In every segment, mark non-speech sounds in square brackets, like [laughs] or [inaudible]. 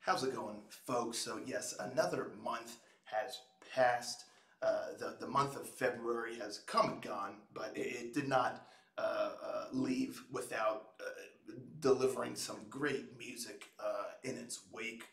How's it going, folks? So, yes, another month has passed. Uh, the, the month of February has come and gone, but it, it did not uh, uh, leave without uh, delivering some great music uh, in its wake.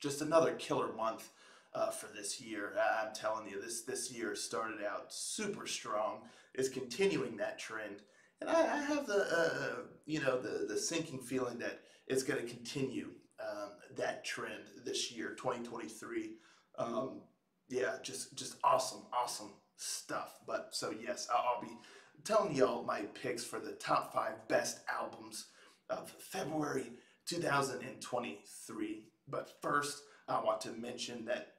Just another killer month uh, for this year. I'm telling you, this, this year started out super strong, is continuing that trend. And I, I have the, you know, the, the sinking feeling that it's going to continue um, that trend this year, 2023. Um, yeah, just just awesome, awesome stuff. But so yes, I'll, I'll be telling y'all my picks for the top five best albums of February 2023. But first, I want to mention that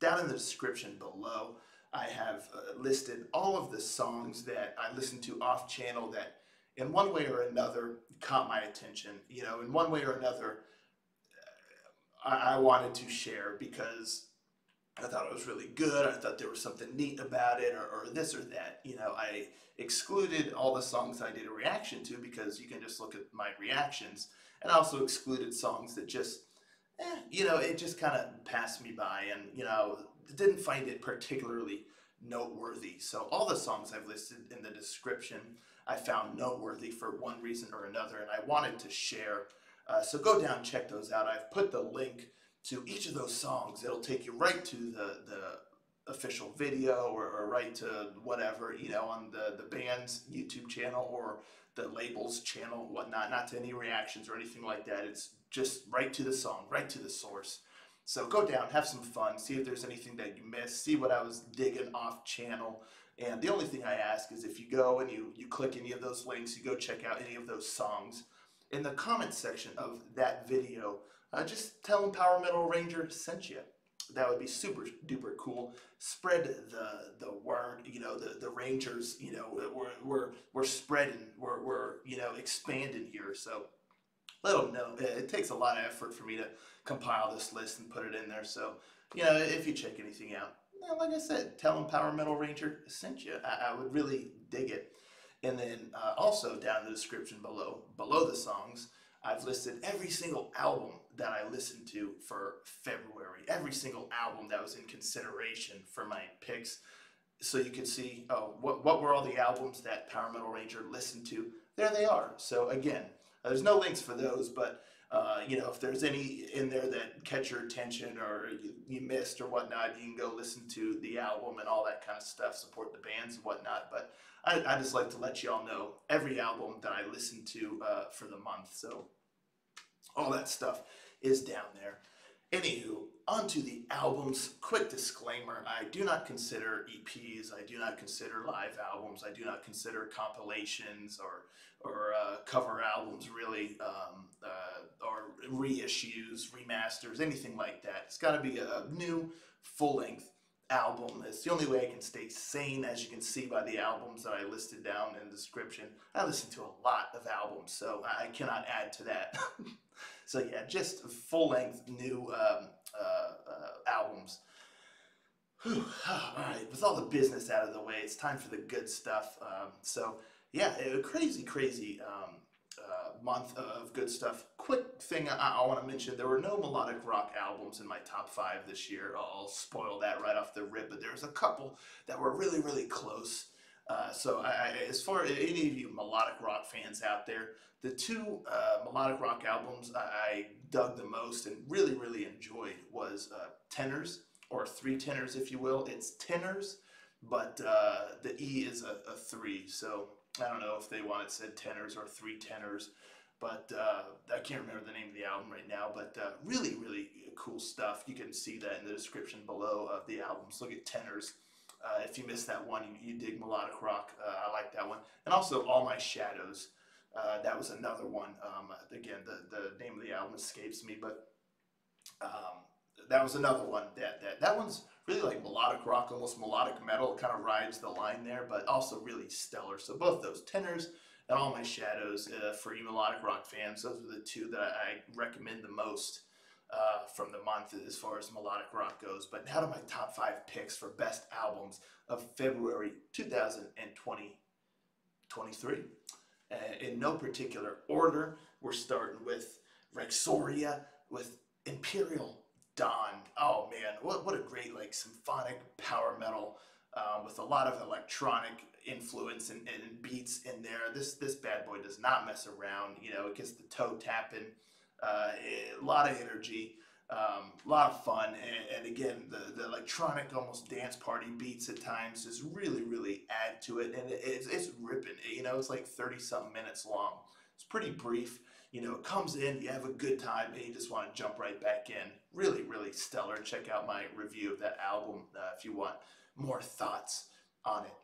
down in the description below, I have uh, listed all of the songs that I listened to off channel that in one way or another caught my attention. You know, in one way or another, I, I wanted to share because I thought it was really good. I thought there was something neat about it, or, or, this or that. You know, I excluded all the songs I did a reaction to because you can just look at my reactions, and I also excluded songs that just, eh, you know, it just kind of passed me by, and you know, didn't find it particularly noteworthy. So all the songs I've listed in the description, I found noteworthy for one reason or another, and I wanted to share uh, so go down, check those out. I've put the link to each of those songs. It'll take you right to the, the official video or, or right to whatever, you know, on the, the band's YouTube channel or the label's channel, whatnot, not to any reactions or anything like that. It's just right to the song, right to the source. So go down, have some fun, see if there's anything that you missed, see what I was digging off channel. And the only thing I ask is if you go and you, you click any of those links, you go check out any of those songs, in the comment section of that video, uh, just tell them Power Metal Ranger sent you. That would be super duper cool. Spread the the word, you know, the, the Rangers, you know, we're, we're, we're spreading, we're, we're, you know, expanding here. So let them know. It takes a lot of effort for me to compile this list and put it in there. So, you know, if you check anything out, like I said, tell them Power Metal Ranger sent you. I, I would really dig it. And then also down in the description below, below the songs, I've listed every single album that I listened to for February, every single album that was in consideration for my picks. So you can see, oh, what, what were all the albums that Power Metal Ranger listened to? There they are. So again, there's no links for those, but uh, you know, if there's any in there that catch your attention or you, you, missed or whatnot, you can go listen to the album and all that kind of stuff, support the bands and whatnot. But I, I just like to let y'all know every album that I listen to uh, for the month. So all that stuff is down there. Anywho, onto the albums. Quick disclaimer, I do not consider EPs, I do not consider live albums, I do not consider compilations or, or uh, cover albums really, um, reissues, remasters, anything like that. It's got to be a new full-length album. It's the only way I can stay sane, as you can see by the albums that I listed down in the description. I listen to a lot of albums, so I cannot add to that. [laughs] so yeah, just full-length new um, uh, uh, albums. [sighs] All right, with all the business out of the way, it's time for the good stuff. Um, so yeah, crazy, crazy um, month of good stuff. Quick thing I, I want to mention, there were no melodic rock albums in my top five this year. I'll spoil that right off the rip, but there's a couple that were really, really close. Uh, so I, as far as any of you melodic rock fans out there, the two uh, melodic rock albums I, dug the most and really, really enjoyed was uh, Tenors, or Three Tenors, if you will. It's Tenors, but uh, the E is a, a three, so I don't know if they wanted said tenors or three tenors, but uh, I can't remember the name of the album right now. But uh, really, really cool stuff. You can see that in the description below of the albums. Look at tenors. Uh, if you missed that one, you, you dig melodic rock. Uh, I like that one. And also All My Shadows. Uh, that was another one. Um, again, the, the name of the album escapes me, but um, that was another one. That that that one's really like melodic rock, almost melodic metal. Kind of rides the line there, but also really stellar. So both those tenors and all my shadows uh, for you melodic rock fans. Those are the two that I recommend the most uh, from the month as far as melodic rock goes. But now to my top five picks for best albums of February 2023. Uh, in no particular order, we're starting with Rexoria with Imperial Dawn. Oh man, what, what a great like symphonic power metal um, with a lot of electronic influence and, and beats in there. This this bad boy does not mess around. You know, it gets the toe tapping, uh, a lot of energy, um, a lot of fun, and, and again the, the electronic almost dance party beats at times just really really add to it, and it, it's it's ripping. You know, it's like thirty some minutes long. It's pretty brief. You know, it comes in, you have a good time, and you just want to jump right back in. Really, really stellar. Check out my review of that album uh, if you want more thoughts on it.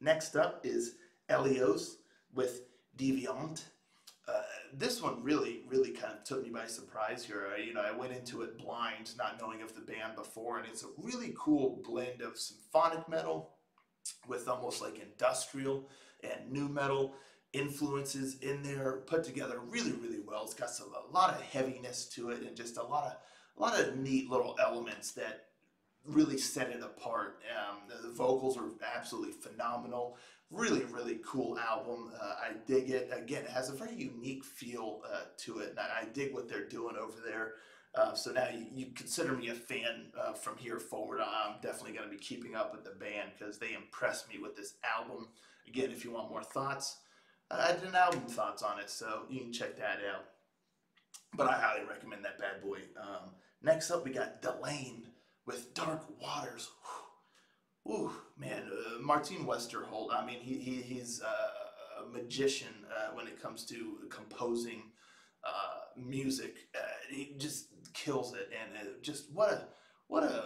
Next up is Elyose with Deviant. Uh, this one really, really kind of took me by surprise here. I, you know, I went into it blind, not knowing of the band before, and it's a really cool blend of symphonic metal with almost like industrial and nu metal influences in there, put together really, really well. It's got some, a lot of heaviness to it, and just a lot of, a lot of neat little elements that really set it apart. Um, the, the, vocals are absolutely phenomenal. Really, really cool album. Uh, I dig it. Again, it has a very unique feel uh, to it, and I, I, dig what they're doing over there. Uh, so now you, you, consider me a fan uh, from here forward. I'm definitely going to be keeping up with the band because they impressed me with this album. Again, if you want more thoughts, I did an album thoughts on it, so you can check that out. But I highly recommend that bad boy. Um, next up, we got Delain with Dark Waters. Ooh, man, uh, Martin Westerholz. I mean, he, he he's uh, a magician uh, when it comes to composing uh, music. Uh, he just kills it, and just what a what a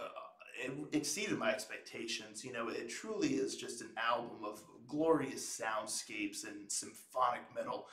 it exceeded my expectations. You know, it truly is just an album of glorious soundscapes and symphonic metal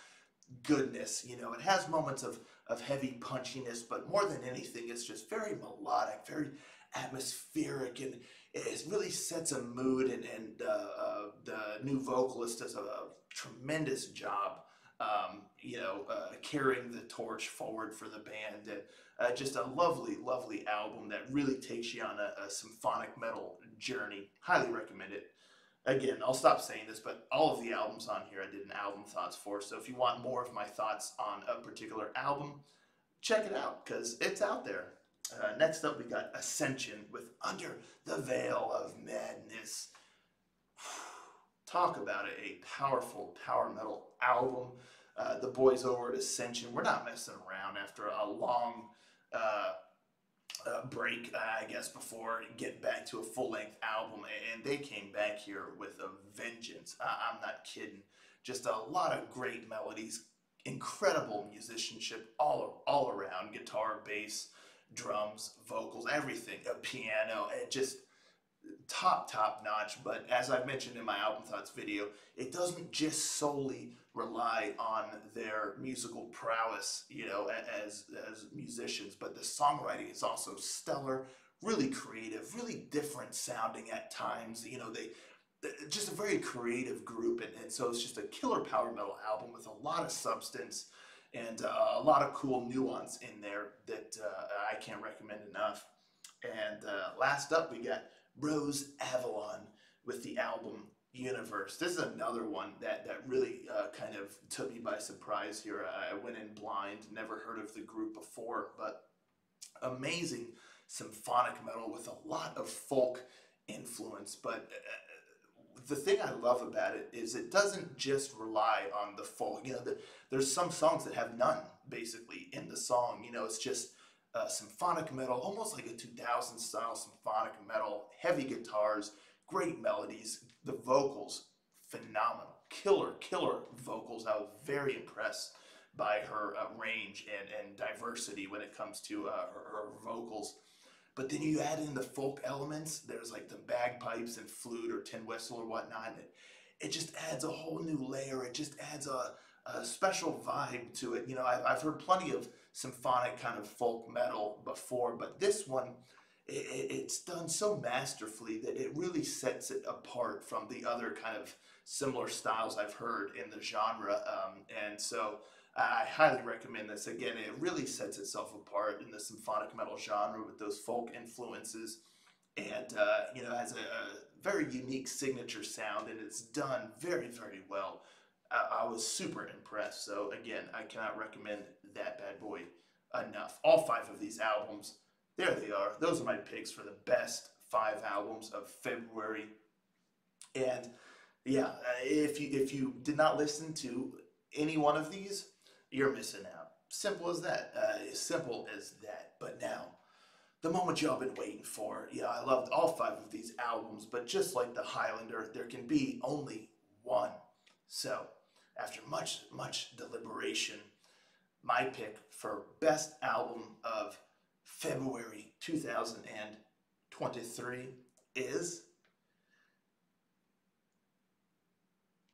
goodness. You know, it has moments of of heavy punchiness, but more than anything, it's just very melodic, very atmospheric and it really sets a mood and, and uh, uh, the new vocalist does a, a tremendous job um, you know uh, carrying the torch forward for the band. And uh, just a lovely lovely album that really takes you on a, a, symphonic metal journey. Highly recommend it. Again i'll stop saying this but all of the albums on here i did an album thoughts for. So if you want more of my thoughts on a particular album check it out because it's out there. Uh, next up, we got Ascension with Under the Veil of Madness. Talk about it, a powerful power metal album. Uh, the boys over at Ascension, we're not messing around after a long uh, uh break, I guess, before getting back to a full length album. And they came back here with a vengeance. I'm not kidding. Just a lot of great melodies, incredible musicianship all, all around guitar, bass drums, vocals, everything, a piano, and just top, top notch. But as I've mentioned in my album thoughts video, it doesn't just solely rely on their musical prowess, you know, as, as musicians, but the songwriting is also stellar, really creative, really different sounding at times. You know, they, just a very creative group and, and so it's just a killer power metal album with a lot of substance and uh, a lot of cool nuance in there that uh, I can't recommend enough. And uh, last up, we got Rose Avalon with the album Universe. This is another one that, that really uh, kind of took me by surprise here. I went in blind, never heard of the group before, but amazing symphonic metal with a lot of folk influence, but uh, the thing I love about it is it doesn't just rely on the folk. You know, the, there's some songs that have none basically in the song. You know, it's just uh, symphonic metal, almost like a 2000 style symphonic metal, heavy guitars, great melodies, the vocals, phenomenal, killer, killer vocals. I was very impressed by her uh, range and, and diversity when it comes to uh, her, her vocals. But then you add in the folk elements. There's like the bagpipes and flute or tin whistle or whatnot. It, it just adds a whole new layer. It just adds a, a special vibe to it. You know, I've, I've heard plenty of symphonic kind of folk metal before, but this one, it, it's done so masterfully that it really sets it apart from the other kind of similar styles I've heard in the genre. Um, and so I highly recommend this. Again, it really sets itself apart in the symphonic metal genre with those folk influences and, uh, you know, has a, a, very unique signature sound and it's done very, very well. I, I was super impressed. So, again, I cannot recommend that bad boy enough. All five of these albums, there they are. Those are my picks for the best five albums of February. And yeah, uh, if you if you did not listen to any one of these, you're missing out. Simple as that. Uh, simple as that. But now, the moment y'all been waiting for. Yeah, I loved all five of these albums, but just like the Highlander, there can be only one. So, after much, much deliberation, my pick for best album of February 2023 is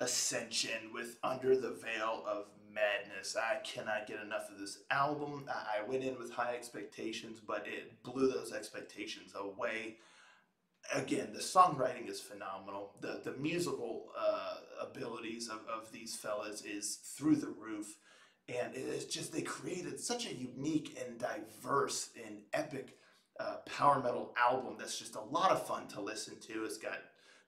Ascension with Under the Veil of Madness. I cannot get enough of this album. I went in with high expectations, but it blew those expectations away. Again, the songwriting is phenomenal. The the musical uh, abilities of, of these fellas is through the roof. And it's just, they created such a unique and diverse and epic uh, power metal album that's just a lot of fun to listen to. It's got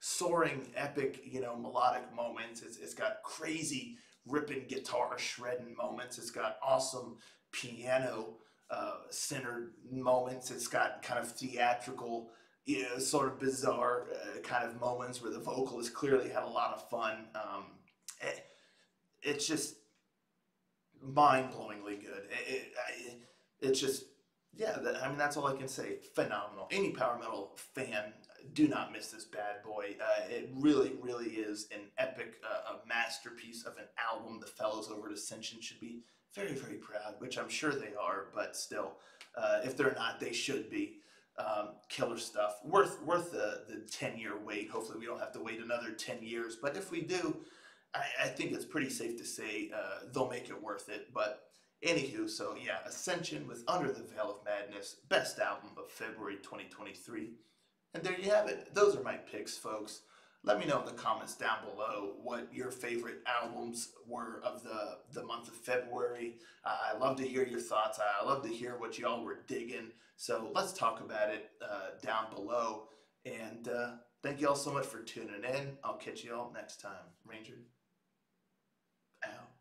soaring, epic, you know, melodic moments. It's, it's got crazy ripping guitar shredding moments. It's got awesome piano uh, centered moments. It's got kind of theatrical, you know, sort of bizarre uh, kind of moments where the vocalist clearly had a lot of fun. Um, it, it's just mind-blowingly good. It, it, it, it's just, yeah, that, I mean, that's all I can say. Phenomenal. Any power metal fan, do not miss this bad boy. Uh, it really, really is an epic, uh, a masterpiece of an album. The fellows over at Ascension should be very, very proud, which I'm sure they are, but still, uh, if they're not, they should be. Um, killer stuff. Worth worth the, the 10 year wait. Hopefully, we don't have to wait another 10 years, but if we do, I, I think it's pretty safe to say uh, they'll make it worth it. But anywho, so yeah, Ascension with Under the Veil of Madness, best album of February 2023. And there you have it. Those are my picks, folks. Let me know in the comments down below what your favorite albums were of the, the month of February. Uh, I love to hear your thoughts. I love to hear what y'all were digging. So let's talk about it uh, down below. And uh, thank you all so much for tuning in. I'll catch you all next time. Ranger out.